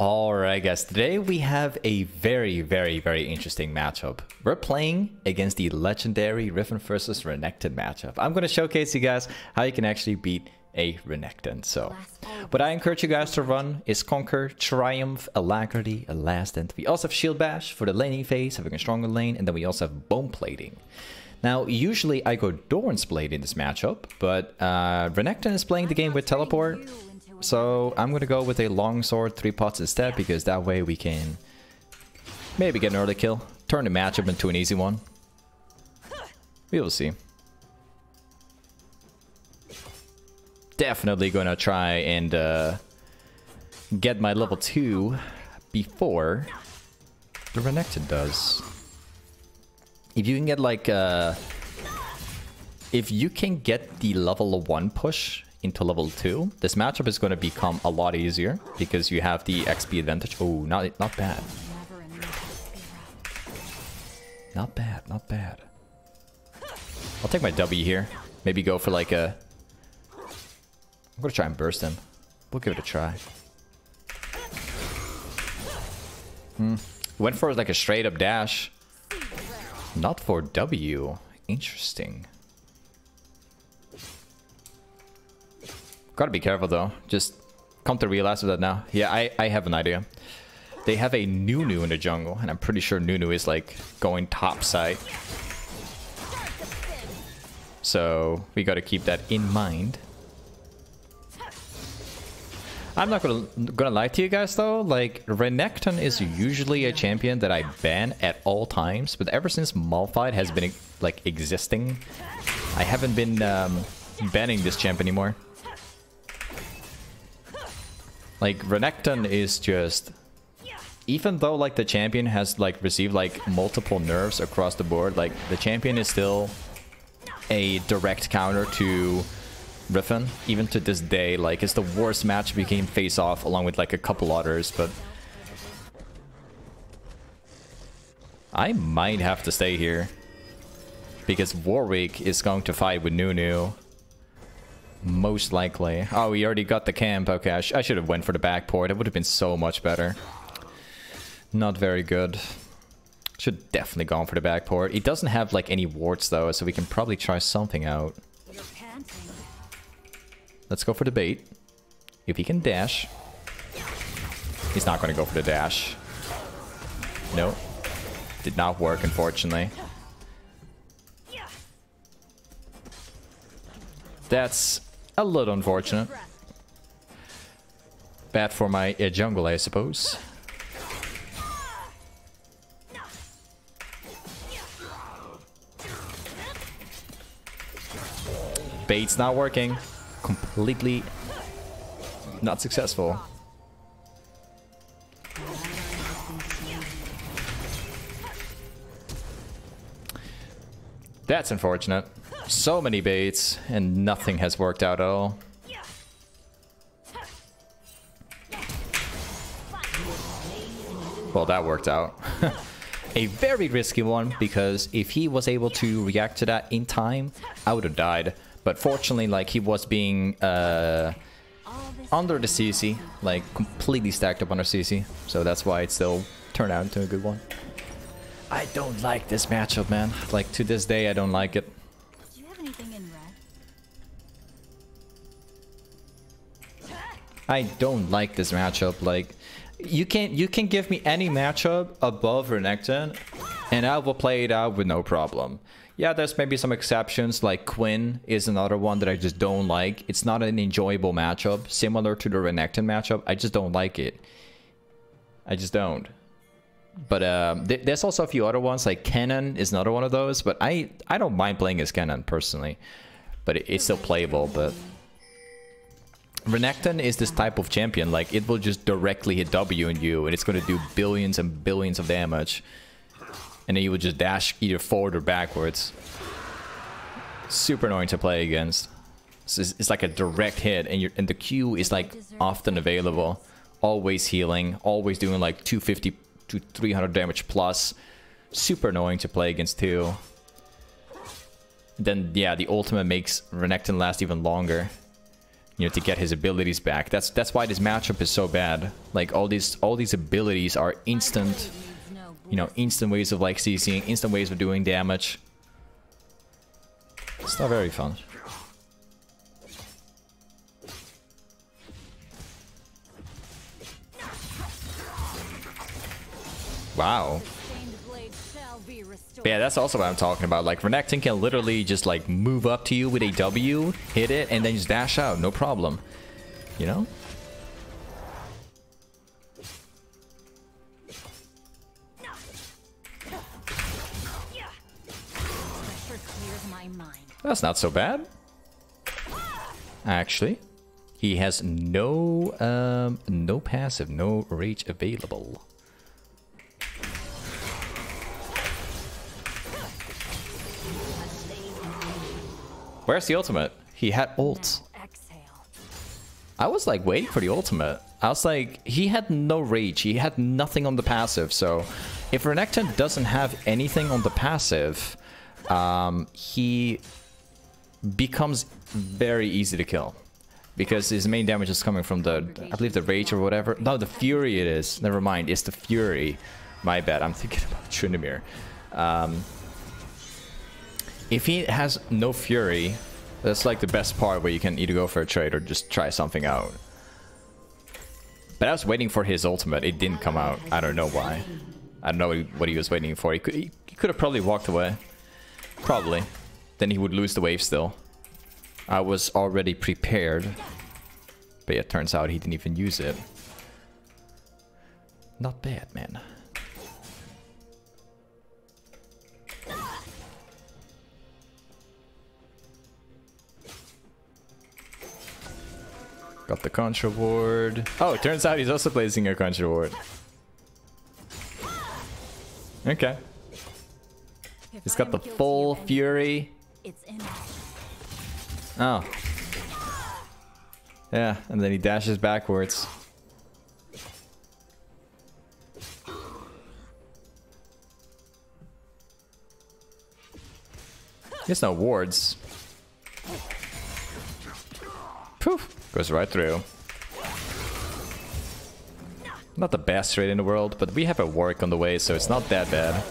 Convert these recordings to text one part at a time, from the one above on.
Alright guys, today we have a very, very, very interesting matchup. We're playing against the legendary Riven versus Renekton matchup. I'm going to showcase you guys how you can actually beat a Renekton. So, what I encourage you guys to run is Conquer, Triumph, Alacrity, Elastant. We also have Shield Bash for the laning phase, having a stronger lane, and then we also have Bone Plating. Now, usually I go Doran's Blade in this matchup, but uh, Renekton is playing the game with Teleport, so I'm gonna go with a longsword three pots instead because that way we can maybe get an early kill. Turn the matchup into an easy one. We will see. Definitely gonna try and uh, get my level 2 before the Renekton does. If you can get like uh if you can get the level 1 push into level 2, this matchup is going to become a lot easier because you have the XP advantage. Oh, not, not bad. Not bad, not bad. I'll take my W here. Maybe go for like a... I'm going to try and burst him. We'll give it a try. Hmm. Went for like a straight up dash. Not for W. Interesting. Gotta be careful though. Just come to realize that now. Yeah, I, I have an idea. They have a Nunu in the jungle, and I'm pretty sure Nunu is like going top side. So we gotta keep that in mind. I'm not gonna gonna lie to you guys though, like Renekton is usually a champion that I ban at all times, but ever since Malphite has been like existing, I haven't been um, banning this champ anymore. Like, Renekton is just... Even though, like, the champion has, like, received, like, multiple nerfs across the board, like, the champion is still a direct counter to Riven. Even to this day, like, it's the worst match became face-off along with, like, a couple others, but... I might have to stay here. Because Warwick is going to fight with Nunu. Most likely. Oh, we already got the camp. Okay, I, sh I should have went for the backport. It would have been so much better. Not very good. Should definitely gone for the backport. It doesn't have like any wards though, so we can probably try something out. Let's go for the bait. If he can dash. He's not going to go for the dash. No. Did not work, unfortunately. That's a little unfortunate. Bad for my uh, jungle, I suppose. Bait's not working. Completely not successful. That's unfortunate. So many baits, and nothing has worked out at all. Well, that worked out. a very risky one, because if he was able to react to that in time, I would have died. But fortunately, like, he was being uh, under the CC, like, completely stacked up under CC. So that's why it still turned out into a good one. I don't like this matchup, man. Like, to this day, I don't like it. I don't like this matchup. Like, you can you can give me any matchup above Renekton, and I will play it out with no problem. Yeah, there's maybe some exceptions, like Quinn is another one that I just don't like. It's not an enjoyable matchup, similar to the Renekton matchup. I just don't like it. I just don't. But um, th there's also a few other ones, like Kennen is another one of those, but I, I don't mind playing as Kennen, personally. But it, it's still playable, but... Renekton is this type of champion, like it will just directly hit W and you and it's going to do billions and billions of damage. And then you would just dash either forward or backwards. Super annoying to play against. It's, it's like a direct hit and, and the Q is like often available. Always healing, always doing like 250 to 300 damage plus. Super annoying to play against too. Then yeah, the ultimate makes Renekton last even longer. You know, to get his abilities back. That's that's why this matchup is so bad. Like all these all these abilities are instant, you know, instant ways of like CCing, instant ways of doing damage. It's not very fun. Wow. But yeah, that's also what I'm talking about. Like, Renekton can literally just, like, move up to you with a W, hit it, and then just dash out. No problem. You know? That's not so bad. Actually. He has no, um, no passive, no rage available. Where's the ultimate? He had ult. I was like waiting for the ultimate. I was like, he had no rage. He had nothing on the passive. So if Renekton doesn't have anything on the passive, um, he becomes very easy to kill. Because his main damage is coming from the, I believe the rage or whatever. No, the fury it is. Never mind. It's the fury. My bad. I'm thinking about Tryndamere. Um, if he has no fury, that's like the best part where you can either go for a trade or just try something out. But I was waiting for his ultimate. It didn't come out. I don't know why. I don't know what he was waiting for. He could, he, he could have probably walked away. Probably. Then he would lose the wave still. I was already prepared. But yeah, it turns out he didn't even use it. Not bad, man. Got the Control Ward. Oh, it turns out he's also placing a Control Ward. Okay. He's got the full Fury. Oh. Yeah, and then he dashes backwards. He has no wards. Goes right through. Not the best trade in the world, but we have a work on the way, so it's not that bad.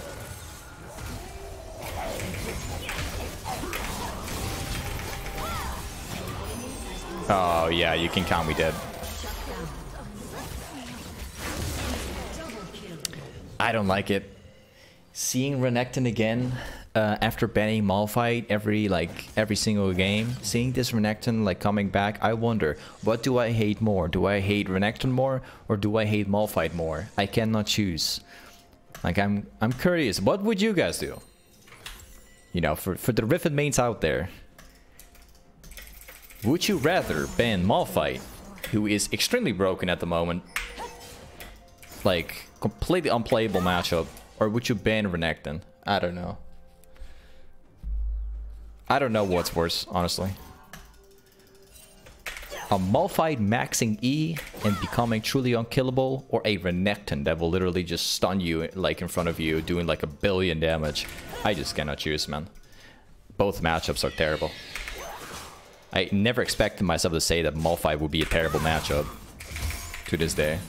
Oh yeah, you can count me dead. I don't like it. Seeing Renekton again uh, after banning Malphite every like every single game, seeing this Renekton like coming back, I wonder what do I hate more? Do I hate Renekton more or do I hate Malphite more? I cannot choose. Like I'm I'm curious. What would you guys do? You know, for for the Riven mains out there, would you rather ban Malphite, who is extremely broken at the moment, like completely unplayable matchup, or would you ban Renekton? I don't know. I don't know what's worse, honestly. A Malphite maxing E and becoming truly unkillable, or a Renekton that will literally just stun you like in front of you, doing like a billion damage. I just cannot choose, man. Both matchups are terrible. I never expected myself to say that Malphite would be a terrible matchup to this day.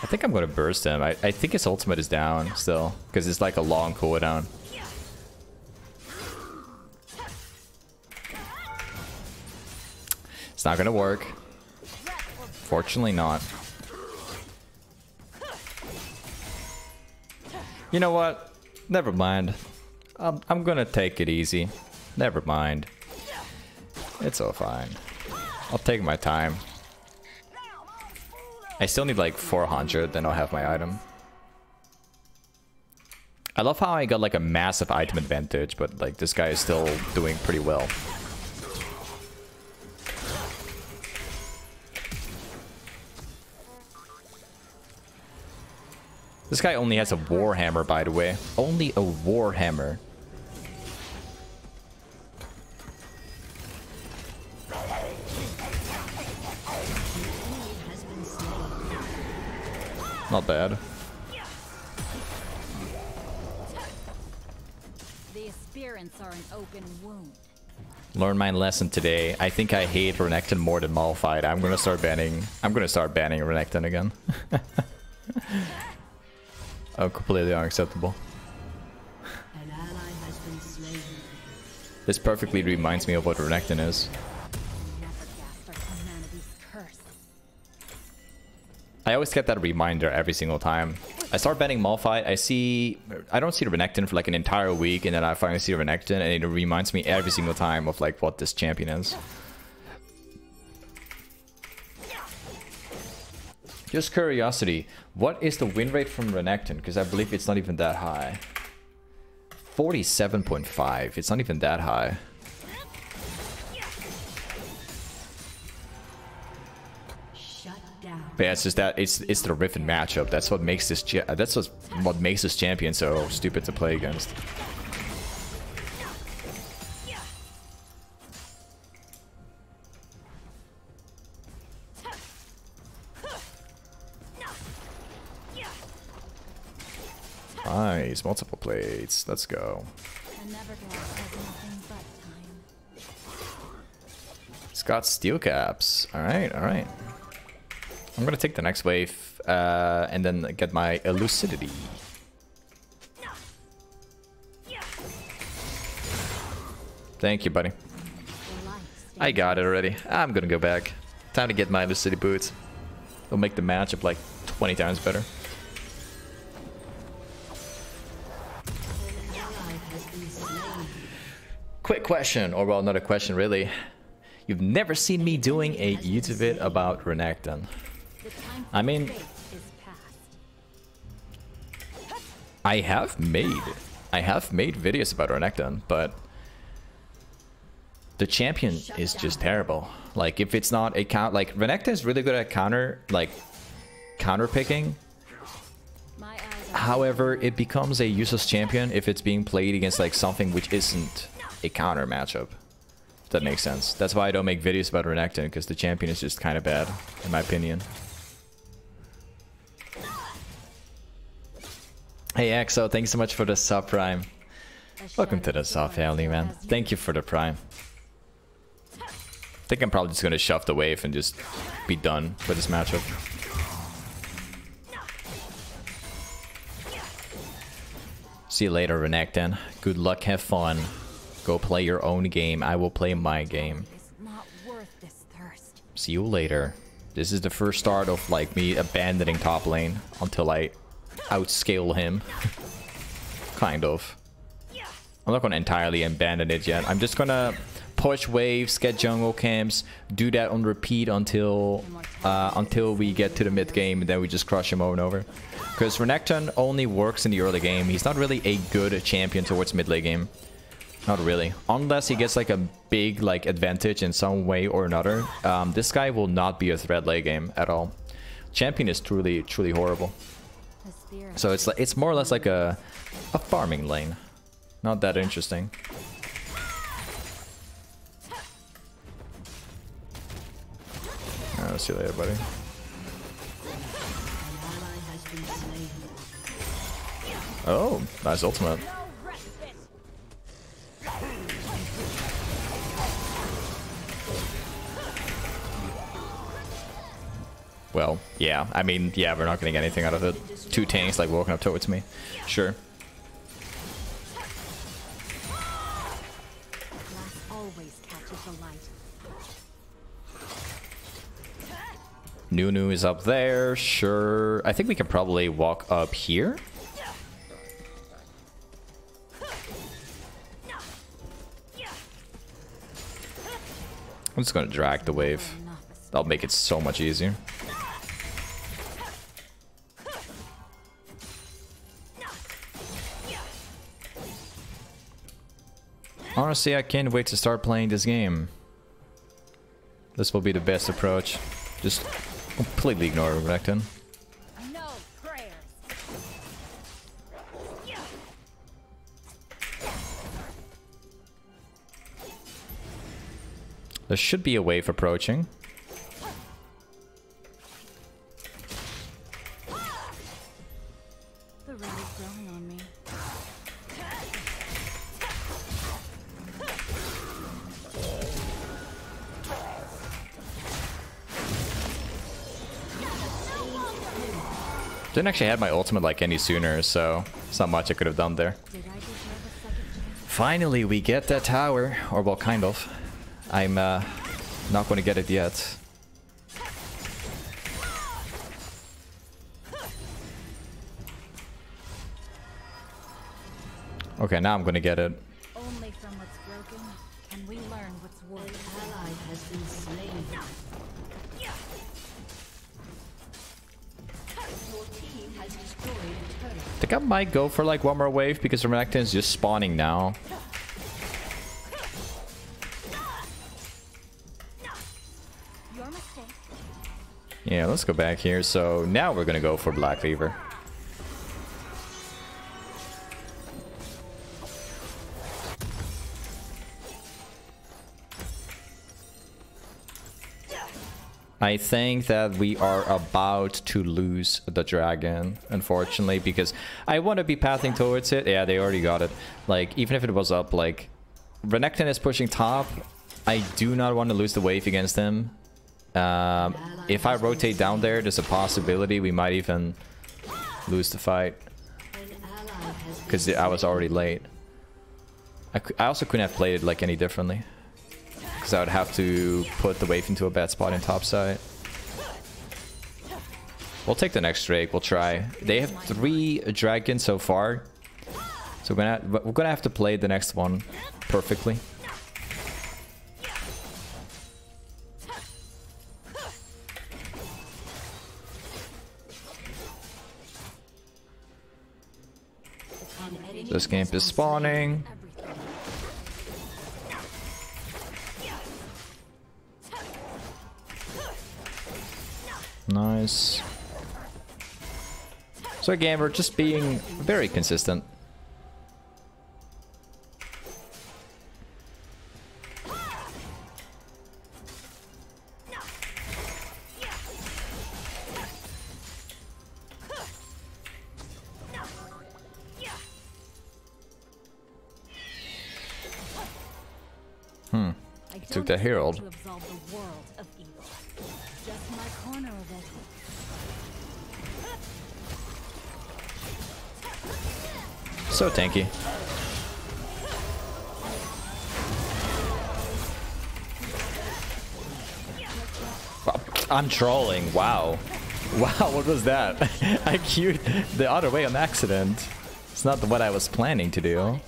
I think I'm gonna burst him. I, I think his ultimate is down still, because it's like a long cooldown. It's not gonna work. Fortunately not. You know what? Never mind. I'm, I'm gonna take it easy. Never mind. It's all fine. I'll take my time. I still need like 400, then I'll have my item. I love how I got like a massive item advantage, but like this guy is still doing pretty well. This guy only has a Warhammer, by the way. Only a Warhammer. Not bad. appearance are an open wound. Learn my lesson today. I think I hate Renekton more than Malphite. I'm gonna start banning. I'm gonna start banning Renekton again. oh, completely unacceptable. An ally has been slain. This perfectly reminds me of what Renekton is. I always get that reminder every single time. I start banning Malphite, I see... I don't see Renekton for like an entire week, and then I finally see Renekton, and it reminds me every single time of like what this champion is. Just curiosity, what is the win rate from Renekton? Because I believe it's not even that high. 47.5, it's not even that high. But yeah, it's just that it's it's the Riven matchup. That's what makes this that's what what makes this champion so stupid to play against. Nice, multiple plates. Let's go. It's got steel caps. All right, all right. I'm gonna take the next wave uh, and then get my Lucidity. Thank you, buddy. I got it already. I'm gonna go back. Time to get my Lucidity boots. It'll make the matchup like 20 times better. Quick question, or well, not a question really. You've never seen me doing a YouTube vid about Renekton. I mean-. I have made, I have made videos about Renekton, but the champion is just terrible. Like if it's not a count, like Renekton is really good at counter, like counter picking. However, it becomes a useless champion if it's being played against like something which isn't a counter matchup. If that makes sense. That's why I don't make videos about Renekton because the champion is just kind of bad, in my opinion. Hey Axo, thanks so much for the sub prime. Welcome to the sub family, man. Thank you for the prime. I think I'm probably just gonna shove the wave and just be done with this matchup. See you later, Renekton. Good luck, have fun. Go play your own game. I will play my game. See you later. This is the first start of like me abandoning top lane until I outscale him. kind of. I'm not gonna entirely abandon it yet. I'm just gonna push waves, get jungle camps, do that on repeat until uh, until we get to the mid game, and then we just crush him over and over. Because Renekton only works in the early game. He's not really a good champion towards mid late game. Not really. Unless he gets like a big like advantage in some way or another. Um, this guy will not be a threat late game at all. Champion is truly, truly horrible. So it's like it's more or less like a a farming lane. Not that interesting. I'll see you later, buddy. Oh, nice ultimate. Well, yeah. I mean, yeah, we're not gonna get anything out of it. Two tanks like walking up towards me. Sure. Glass always catches the light. Nunu is up there. Sure. I think we can probably walk up here. I'm just gonna drag the wave. That'll make it so much easier. Honestly, I can't wait to start playing this game. This will be the best approach. Just completely ignore Renekton. no. There should be a wave approaching. Didn't actually have my ultimate like any sooner, so it's not much I could have done there. Did I deserve a second chance? Finally, we get that tower. Or, well, kind of. I'm uh, not going to get it yet. Okay, now I'm going to get it. I think I might go for like one more wave because Renekton is just spawning now. Yeah, let's go back here. So now we're going to go for Black Cleaver. I think that we are about to lose the dragon, unfortunately, because I want to be pathing towards it. Yeah, they already got it. Like, even if it was up, like, Renekton is pushing top. I do not want to lose the wave against him. Um, if I rotate down there, there's a possibility we might even lose the fight. Because I was already late. I, I also couldn't have played it like any differently. Because I would have to put the wave into a bad spot in top side. We'll take the next Drake. We'll try. They have three dragons so far. So we're gonna we're gonna have to play the next one perfectly. This game is spawning. Nice. So again, we're just being very consistent. Tanky. I'm trolling. Wow. Wow, what was that? I queued the other way on accident. It's not what I was planning to do.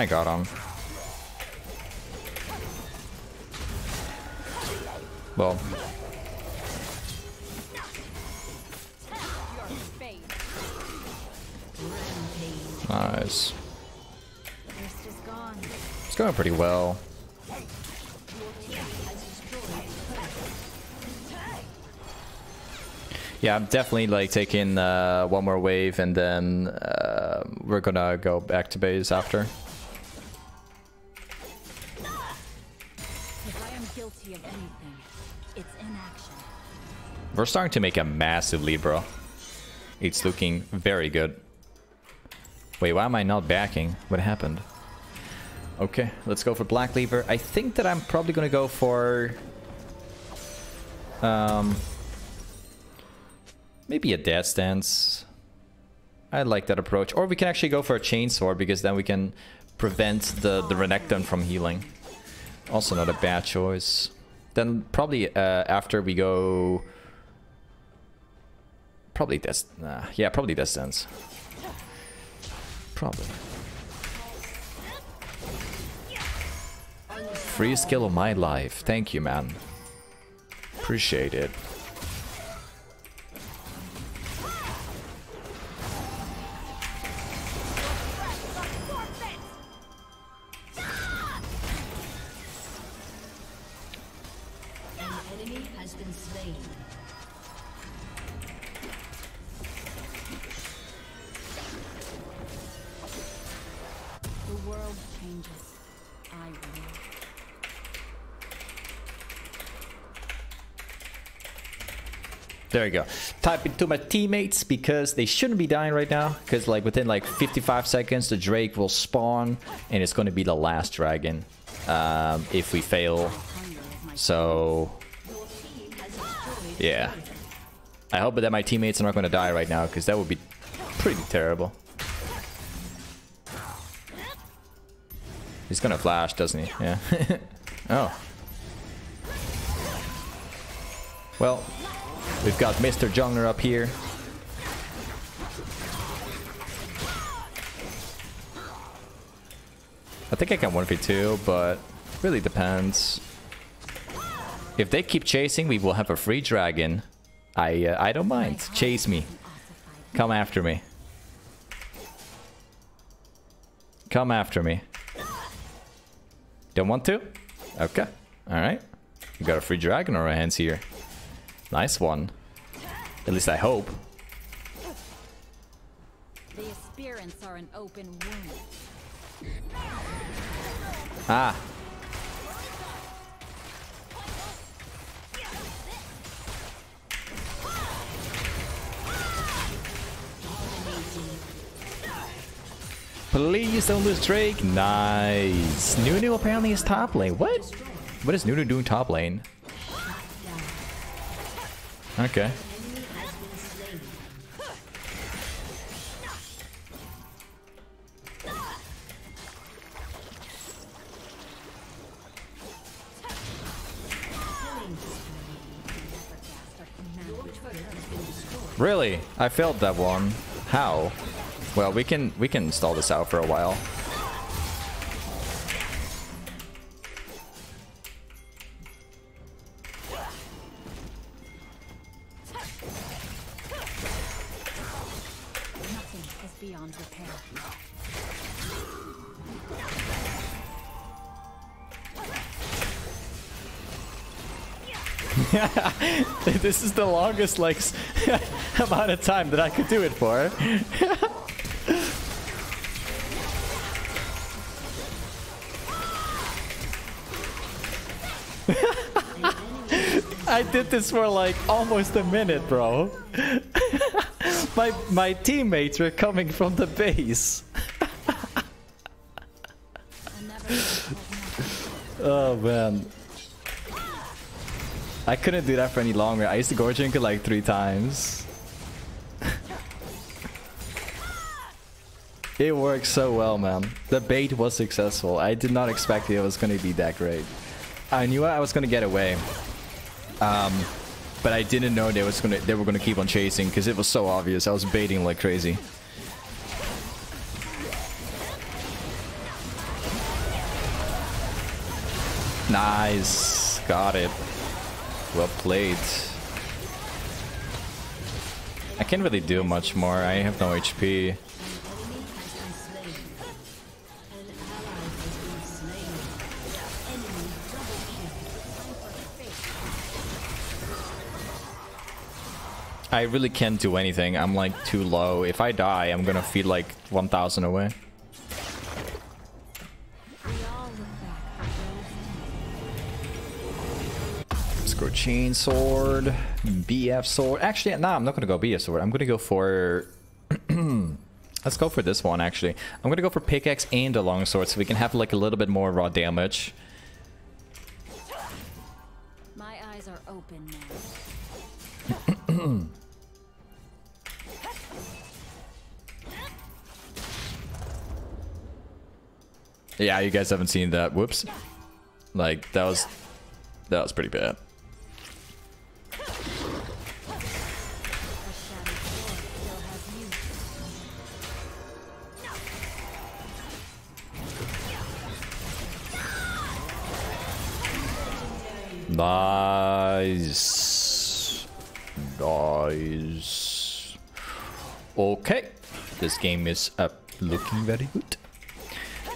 I got him. Well, nice. It's going pretty well. Yeah, I'm definitely like taking uh, one more wave and then uh, we're gonna go back to base after. We're starting to make a massive lead, bro. It's looking very good. Wait, why am I not backing? What happened? Okay, let's go for Black Cleaver. I think that I'm probably gonna go for... Um... Maybe a Death's Dance. I like that approach. Or we can actually go for a Chainsword, because then we can prevent the, the Renekton from healing. Also not a bad choice. Then probably uh, after we go... Probably. Nah, yeah, probably Death's Dance. Probably. Free skill of my life. Thank you, man. Appreciate it. There you go. Typing to my teammates because they shouldn't be dying right now. Because like within like 55 seconds, the Drake will spawn and it's going to be the last dragon um, if we fail. So yeah, I hope that my teammates are not going to die right now because that would be pretty terrible. He's gonna flash, doesn't he? Yeah. oh. Well, we've got Mr. Jungler up here. I think I can 1v2, but really depends. If they keep chasing, we will have a free dragon. I uh, I don't mind. Chase me. Come after me. Come after me. Don't want to? Okay. Alright. We got a free dragon on our hands here. Nice one. At least I hope. The aspirants are an open wound. Ah. Please don't lose Drake. Nice. Nunu apparently is top lane. What? What is Nunu doing top lane? Okay. Really? I failed that one. How? Well, we can we can stall this out for a while. this is the longest like amount of time that I could do it for. I did this for like almost a minute, bro. my my teammates were coming from the base. A never difficult Oh man. I couldn't do that for any longer. I used to Goredrinker like three times. it worked so well, man. The bait was successful. I did not expect it was going to be that great. I knew I was going to get away. Um, but I didn't know they was gonna they were gonna keep on chasing because it was so obvious. I was baiting like crazy. Nice. Got it. Well played. I can't really do much more. I have no HP. I really can't do anything. I'm like too low. If I die, I'm gonna feed like 1,000 away. Chain sword, BF sword. Actually, no, I'm not gonna go BF sword. I'm gonna go for. Let's go for this one. Actually, I'm gonna go for pickaxe and a long sword, so we can have like a little bit more raw damage. My eyes are open now. Yeah, you guys haven't seen that. Whoops. Like that was that was pretty bad. Nice. Nice. Okay. This game is uh, looking very good.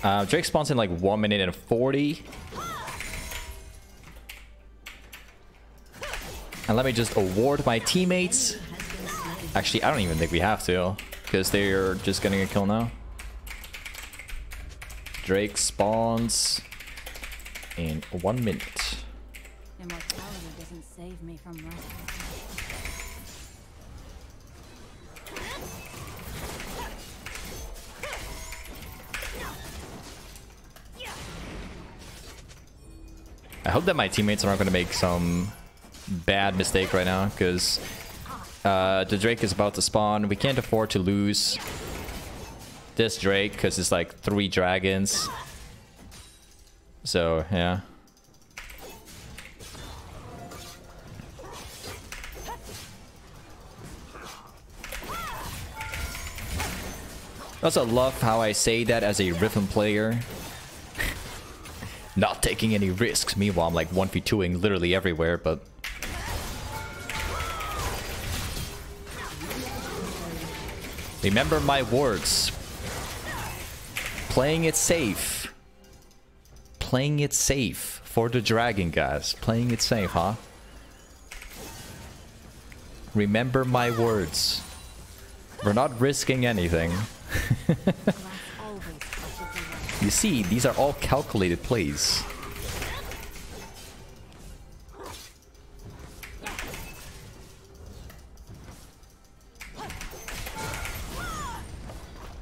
Uh, Drake spawns in like 1 minute and 40. And let me just award my teammates. Actually, I don't even think we have to. Because they're just getting a kill now. Drake spawns in 1 minute save me from. I hope that my teammates are not going to make some bad mistake right now, because uh, the Drake is about to spawn. We can't afford to lose this Drake, because it's like three dragons. So, yeah. Also love how I say that as a Riven player. Not taking any risks. Meanwhile, I'm like 1v2ing literally everywhere, but... Remember my words. Playing it safe. Playing it safe for the dragon, guys. Playing it safe, huh? Remember my words. We're not risking anything. You see, these are all calculated plays.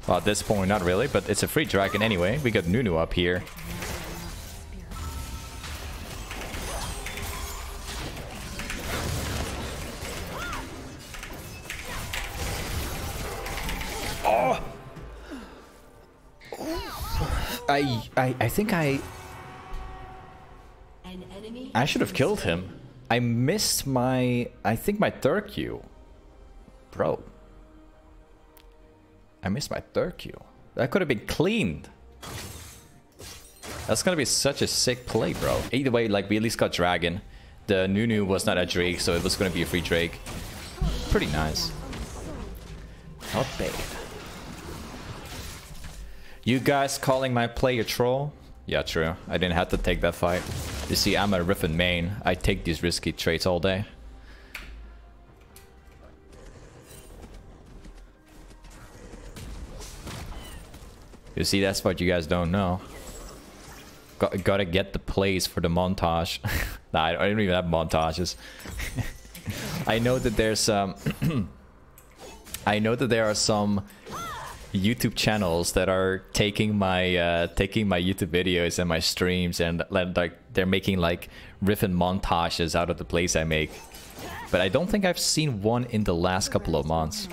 Well, at this point, not really, but it's a free dragon anyway. We got Nunu up here. I, I, I think I, I should have killed him. I missed my, I think my third Q. Bro. I missed my third Q. That could have been cleaned. That's gonna be such a sick play, bro. Either way, like, we at least got Dragon. The Nunu was not a Drake, so it was gonna be a free Drake. Pretty nice. Not bad. You guys calling my play a troll? Yeah, true. I didn't have to take that fight. You see, I'm a Riven main. I take these risky traits all day. You see, that's what you guys don't know. Got, gotta get the plays for the montage. nah, I don't even have montages. I know that there's um I know that there are some YouTube channels that are taking my uh, taking my YouTube videos and my streams and like they're making like Riven montages out of the plays I make. But I don't think I've seen one in the last couple of months.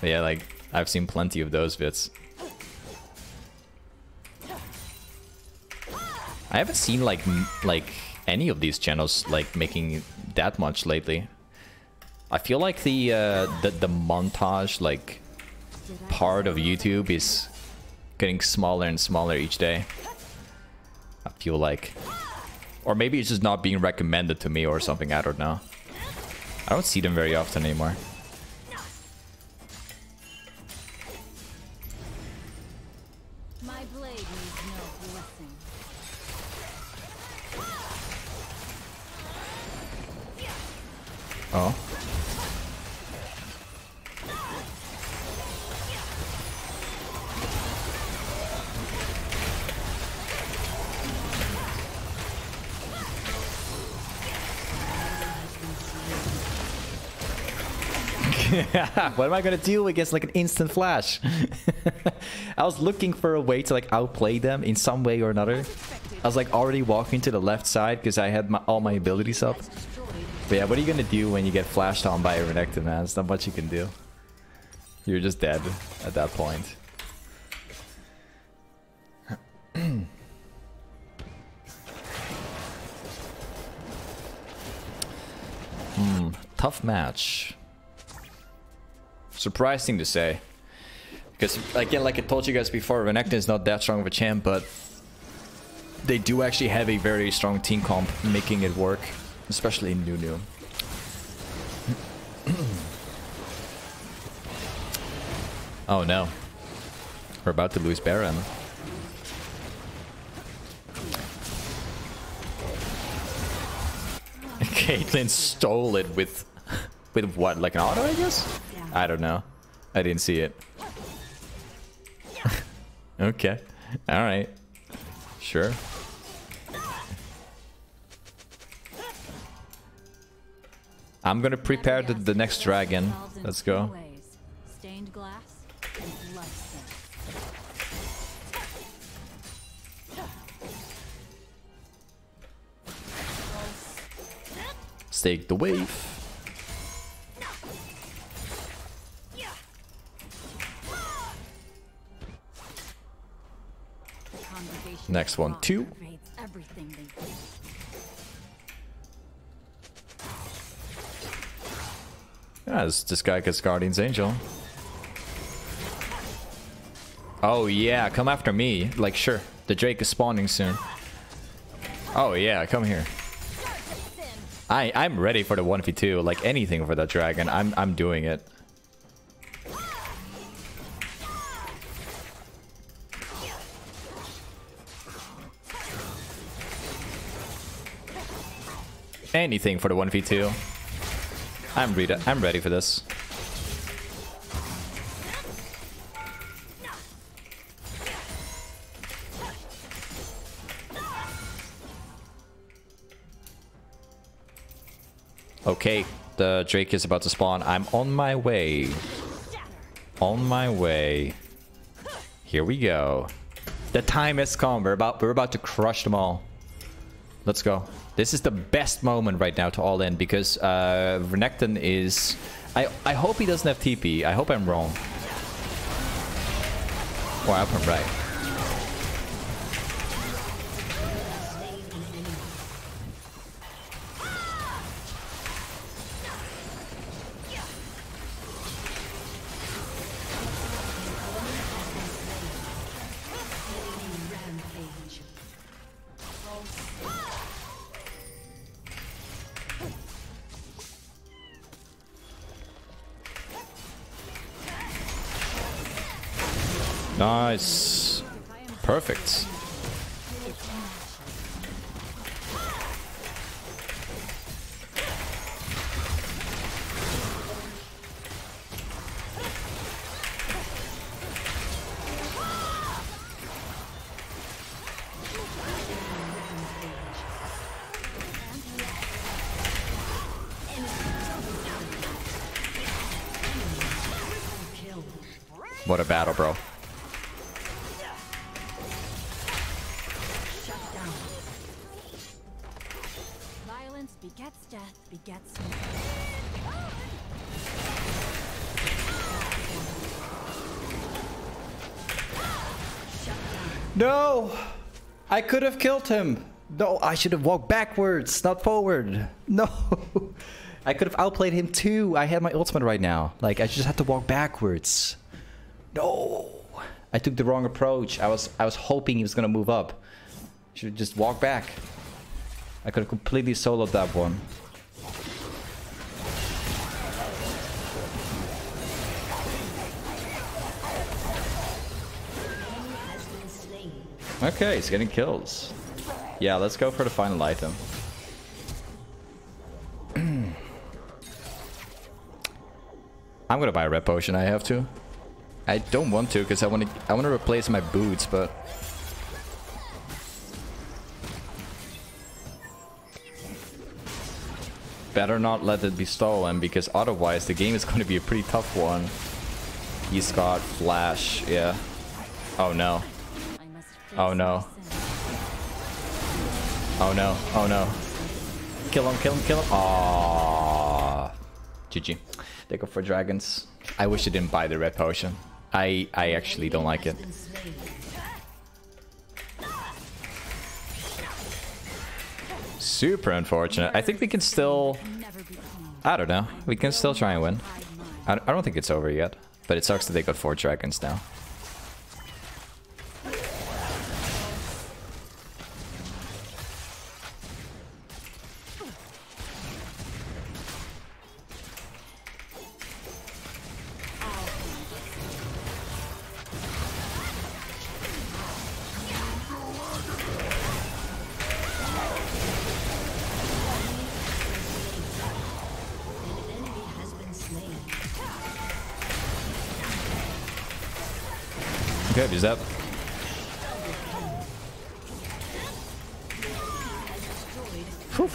But yeah, like I've seen plenty of those bits. I haven't seen like like any of these channels like making that much lately. I feel like the uh, the the montage like part of YouTube is getting smaller and smaller each day. I feel like, or maybe it's just not being recommended to me or something. I don't know. I don't see them very often anymore. My what am I gonna do against like an instant flash? I was looking for a way to like outplay them in some way or another. I was like already walking to the left side because I had my, all my abilities up. But yeah, what are you gonna do when you get flashed on by a Renekton, man? There's not much you can do. You're just dead at that point. hmm, tough match. Surprising to say. Because, again, like I told you guys before, Renekton is not that strong of a champ, but they do actually have a very strong team comp making it work, especially in Nunu. oh no. We're about to lose Baron. Caitlyn stole it with with what, like an auto, I guess? I don't know. I didn't see it. okay. Alright. Sure. I'm gonna prepare the, the next dragon. Let's go. ways. Stained glass and bloodstone. Take the wave. Next one, two. Yeah, this, this guy gets Guardian's Angel. Oh yeah, come after me. Like, sure. The Drake is spawning soon. Oh yeah, come here. I, I'm ready for the 1v2. Like, anything for that dragon. I'm, I'm doing it. Anything for the 1v2. I'm ready. I'm ready for this. Okay, the Drake is about to spawn. I'm on my way. On my way. Here we go. The time has come. We're about we're about to crush them all. Let's go. This is the best moment right now to all in because uh, Renekton is... I, I hope he doesn't have TP. I hope I'm wrong. Or I hope I'm right. What a battle, bro. Shut down. Violence begets death, begets murder. No! I could have killed him. No, I should have walked backwards, not forward. No. I could have outplayed him too. I had my ultimate right now. Like, I just had to walk backwards. No. I took the wrong approach. I was I was hoping he was gonna move up. Should just walked back. I could have completely soloed that one. Okay, he's getting kills. Yeah, let's go for the final item. I'm gonna buy a red potion. I have to. I don't want to because I want to. I want to replace my boots, but better not let it be stolen because otherwise the game is going to be a pretty tough one. He's got flash. Yeah. Oh no. Oh, no. Oh no, oh no. Kill him, kill him, kill him. Aww. GG. They go for dragons. I wish I didn't buy the red potion. I I actually don't like it. Super unfortunate. I think we can still... I don't know. We can still try and win. I I don't think it's over yet. But it sucks that they got four dragons now. Okay, that? Whew.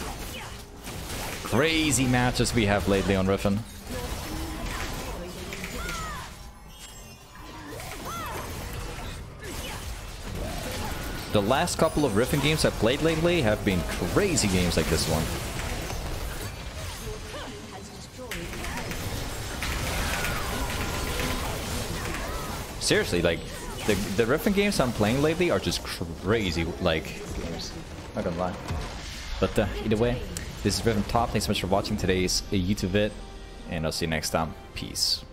Crazy matches we have lately on Riven. The last couple of Riven games I've played lately have been crazy games like this one. Seriously, like, the the Riven games I'm playing lately are just crazy like games. Not gonna lie. But uh, either way, this is Riven Top. Thanks so much for watching today's YouTube vid, and I'll see you next time. Peace.